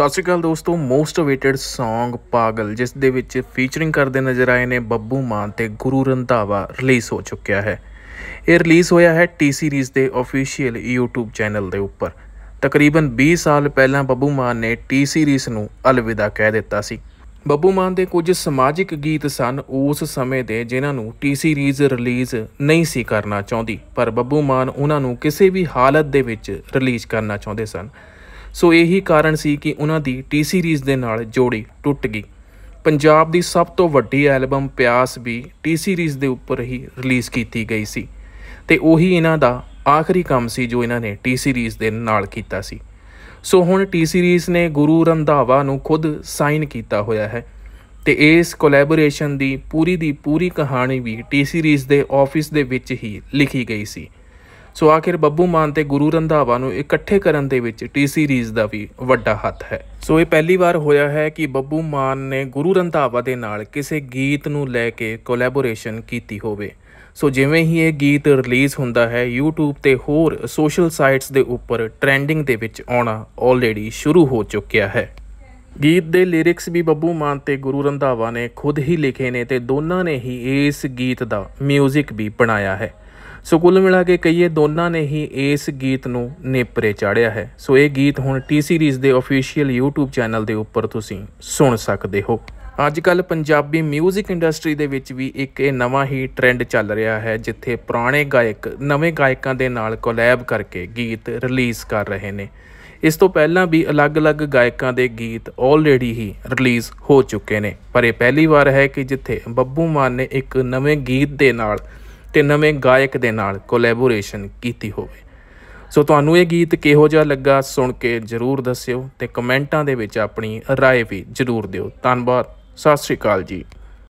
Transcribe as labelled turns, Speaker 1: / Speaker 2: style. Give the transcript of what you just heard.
Speaker 1: ਸਤਿ ਸ਼੍ਰੀ ਅਕਾਲ ਦੋਸਤੋ most awaited Song ਪਾਗਲ, ਜਿਸ ਦੇ ਵਿੱਚ ਫੀਚਰਿੰਗ ਕਰਦੇ ਨਜ਼ਰ ਆਏ ਨੇ ਬੱਬੂ ਮਾਨ ਤੇ ਗੁਰੂ ਰੰਧਾਵਾ ਰਿਲੀਜ਼ ਹੋ ਚੁੱਕਿਆ ਹੈ। ਇਹ ਰਿਲੀਜ਼ ਹੋਇਆ ਹੈ ਟੀ ਸੀਰੀਜ਼ ਦੇ ਅਫੀਸ਼ੀਅਲ YouTube ਚੈਨਲ ਦੇ ਉੱਪਰ। ਤਕਰੀਬਨ 20 ਸਾਲ ਪਹਿਲਾਂ ਬੱਬੂ ਮਾਨ ਨੇ ਟੀ ਸੀਰੀਜ਼ ਨੂੰ ਅਲਵਿਦਾ ਕਹਿ ਦਿੱਤਾ ਸੀ। ਬੱਬੂ ਮਾਨ ਦੇ ਕੁਝ ਸਮਾਜਿਕ ਗੀਤ ਸਨ ਉਸ ਸਮੇਂ ਦੇ ਜਿਨ੍ਹਾਂ ਨੂੰ ਟੀ ਸੀਰੀਜ਼ ਰਿਲੀਜ਼ ਨਹੀਂ ਸੀ ਕਰਨਾ ਚਾਹੁੰਦੀ, ਪਰ ਬੱਬੂ ਮਾਨ ਉਹਨਾਂ ਨੂੰ ਕਿਸੇ ਵੀ ਹਾਲਤ ਦੇ ਵਿੱਚ ਰਿਲੀਜ਼ ਕਰਨਾ ਚਾਹੁੰਦੇ ਸਨ। ਸੋ ਇਹੀ ਕਾਰਨ ਸੀ ਕਿ ਉਹਨਾਂ ਦੀ ਟੀ ਸੀਰੀਜ਼ ਦੇ ਨਾਲ ਜੋੜੀ ਟੁੱਟ ਗਈ। ਪੰਜਾਬ ਦੀ ਸਭ ਤੋਂ ਵੱਡੀ ਐਲਬਮ ਪਿਆਸ ਵੀ ਟੀ ਸੀਰੀਜ਼ ਦੇ ਉੱਪਰ ਹੀ ਰਿਲੀਜ਼ ਕੀਤੀ ਗਈ ਸੀ ਤੇ ਉਹੀ ਇਹਨਾਂ ਦਾ ਆਖਰੀ ਕੰਮ ਸੀ ਜੋ ਇਹਨਾਂ ਨੇ ਟੀ ਸੀਰੀਜ਼ ਦੇ ਨਾਲ ਕੀਤਾ ਸੀ। ਸੋ ਹੁਣ ਟੀ ਸੀਰੀਜ਼ ਨੇ ਗੁਰੂ ਰੰਧਾਵਾ ਨੂੰ ਖੁਦ ਸਾਈਨ ਕੀਤਾ ਹੋਇਆ ਹੈ ਤੇ ਇਸ ਕੋਲੈਬੋਰੇਸ਼ਨ ਦੀ ਪੂਰੀ ਦੀ ਪੂਰੀ ਕਹਾਣੀ ਵੀ ਟੀ ਸੀਰੀਜ਼ ਦੇ ਆਫਿਸ ਦੇ ਵਿੱਚ ਹੀ ਲਿਖੀ ਗਈ ਸੀ। ਸੋ ਆਖਿਰ ਬੱਬੂ ਮਾਨ ਤੇ ਗੁਰੂ ਰੰਧਾਵਾ ਨੂੰ ਇਕੱਠੇ ਕਰਨ ਦੇ ਵਿੱਚ ਟੀ ਸੀਰੀਜ਼ ਦਾ ਵੀ ਵੱਡਾ ਹੱਥ ਹੈ। ਸੋ ਇਹ ਪਹਿਲੀ ਵਾਰ ਹੋਇਆ ਹੈ ਕਿ ਬੱਬੂ ਮਾਨ ਨੇ ਗੁਰੂ ਰੰਧਾਵਾ ਦੇ ਨਾਲ ਕਿਸੇ ਗੀਤ ਨੂੰ ਲੈ ਕੇ ਕੋਲੈਬੋਰੇਸ਼ਨ ਕੀਤੀ ਹੋਵੇ। ਸੋ ਜਿਵੇਂ ਹੀ ਇਹ ਗੀਤ ਰਿਲੀਜ਼ ਹੁੰਦਾ ਹੈ, YouTube ਤੇ ਹੋਰ ਸੋਸ਼ਲ ਸਾਈਟਸ ਦੇ ਉੱਪਰ ਟ੍ਰੈਂਡਿੰਗ ਦੇ ਵਿੱਚ ਆਉਣਾ ਆਲਰੇਡੀ ਸ਼ੁਰੂ ਹੋ ਚੁੱਕਿਆ ਹੈ। ਗੀਤ ਦੇ ਲਿਰਿਕਸ ਵੀ ਬੱਬੂ ਮਾਨ ਤੇ ਗੁਰੂ ਰੰਧਾਵਾ ਨੇ ਖੁਦ ਹੀ ਲਿਖੇ ਨੇ ਤੇ ਦੋਨਾਂ ਨੇ ਹੀ ਇਸ ਗੀਤ ਦਾ 뮤직 ਵੀ ਬਣਾਇਆ ਹੈ। ਸੋ ਕੁੱਲ ਮਿਲਾ ਕੇ ਕਹੀਏ ਦੋਨਾਂ ਨੇ ਹੀ ਇਸ ਗੀਤ ਨੂੰ ਨੇਪਰੇ ਚਾੜਿਆ ਹੈ। ਸੋ ਇਹ ਗੀਤ ਹੁਣ ਟੀ ਸੀਰੀਜ਼ ਦੇ ਅਫੀਸ਼ੀਅਲ YouTube ਚੈਨਲ ਦੇ ਉੱਪਰ ਤੁਸੀਂ ਸੁਣ ਸਕਦੇ ਹੋ। ਅੱਜ ਕੱਲ ਪੰਜਾਬੀ 뮤직 ਇੰਡਸਟਰੀ ਦੇ ਵਿੱਚ ਵੀ ਇੱਕ ਇਹ ਨਵਾਂ ਹੀ ਟ੍ਰੈਂਡ ਚੱਲ ਰਿਹਾ ਹੈ, ਜਿੱਥੇ ਪੁਰਾਣੇ ਗਾਇਕ ਨਵੇਂ ਗਾਇਕਾਂ ਦੇ ਨਾਲ ਕੋਲੈਬ ਕਰਕੇ ਗੀਤ ਰਿਲੀਜ਼ ਕਰ ਰਹੇ ਨੇ। ਇਸ ਤੋਂ ਪਹਿਲਾਂ ਵੀ ਅਲੱਗ-ਅਲੱਗ ਗਾਇਕਾਂ ਦੇ ਗੀਤ ਆਲਰੇਡੀ ਹੀ ਰਿਲੀਜ਼ ਹੋ ਚੁੱਕੇ ਨੇ। ਪਰ ਇਹ ਪਹਿਲੀ ਵਾਰ ਹੈ ਕਿ ਜਿੱਥੇ ਬੱਬੂ ਮਾਨ ਨੇ ਇੱਕ ਨਵੇਂ ਗੀਤ ਦੇ ਨਾਲ ਤੇ ਨਵੇਂ ਗਾਇਕ ਦੇ ਨਾਲ ਕੋਲੈਬੋਰੇਸ਼ਨ ਕੀਤੀ ਹੋਵੇ ਸੋ ਤੁਹਾਨੂੰ ਇਹ ਗੀਤ ਕਿਹੋ ਜਿਹਾ ਲੱਗਾ ਸੁਣ ਕੇ ਜਰੂਰ ਦੱਸਿਓ ਤੇ ਕਮੈਂਟਾਂ ਦੇ ਵਿੱਚ ਆਪਣੀ رائے ਵੀ ਜਰੂਰ ਦਿਓ ਧੰਨਵਾਦ ਸਤਿ ਸ਼੍ਰੀ ਅਕਾਲ ਜੀ